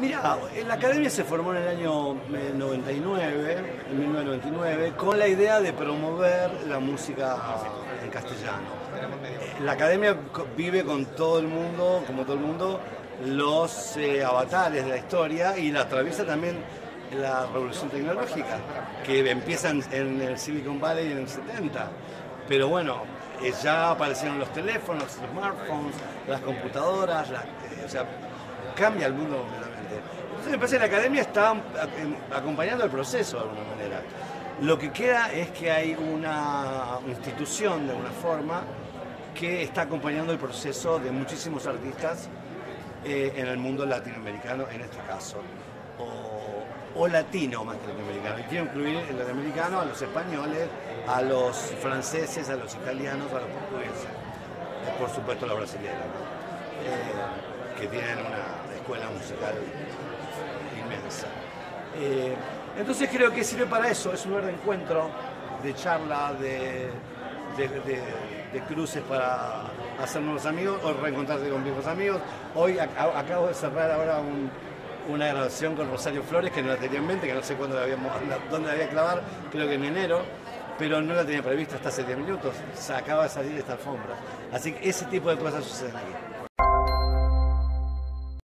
Mira, la academia se formó en el año 99, en 1999, con la idea de promover la música en castellano. La academia vive con todo el mundo, como todo el mundo, los eh, avatares de la historia y la atraviesa también la revolución tecnológica, que empieza en el Silicon Valley en el 70. Pero bueno, eh, ya aparecieron los teléfonos, los smartphones, las computadoras, eh, o sea, cambia el mundo completamente. Entonces me parece que la academia está acompañando el proceso de alguna manera. Lo que queda es que hay una institución de alguna forma que está acompañando el proceso de muchísimos artistas eh, en el mundo latinoamericano, en este caso, o, latino más que latinoamericano. Y quiero incluir el latinoamericano a los españoles, a los franceses, a los italianos, a los portugueses, eh, por supuesto a los brasileños, eh, que tienen una escuela musical inmensa. entonces creo que sirve para eso, es un lugar de encuentro, de charla, de de cruces para hacer nuevos amigos o reencontrarse con viejos amigos. Hoy acabo de cerrar ahora una grabación con Rosario Flores que no la tenía en mente, que no sé cuándo la habíamos, dónde la había clavar, creo que en enero, pero no la tenía prevista hasta hace 10 minutos. Se acaba de salir esta alfombra. Así que ese tipo de cosas suceden aquí.